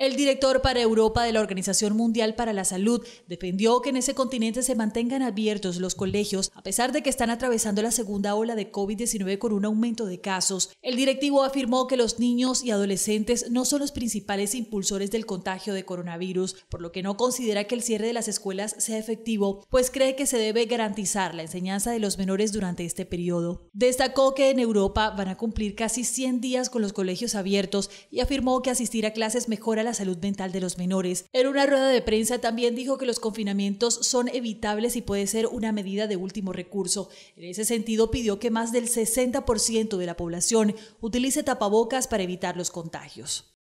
El director para Europa de la Organización Mundial para la Salud defendió que en ese continente se mantengan abiertos los colegios a pesar de que están atravesando la segunda ola de COVID-19 con un aumento de casos. El directivo afirmó que los niños y adolescentes no son los principales impulsores del contagio de coronavirus, por lo que no considera que el cierre de las escuelas sea efectivo, pues cree que se debe garantizar la enseñanza de los menores durante este periodo. Destacó que en Europa van a cumplir casi 100 días con los colegios abiertos y afirmó que asistir a clases mejora la salud mental de los menores. En una rueda de prensa también dijo que los confinamientos son evitables y puede ser una medida de último recurso. En ese sentido, pidió que más del 60% de la población utilice tapabocas para evitar los contagios.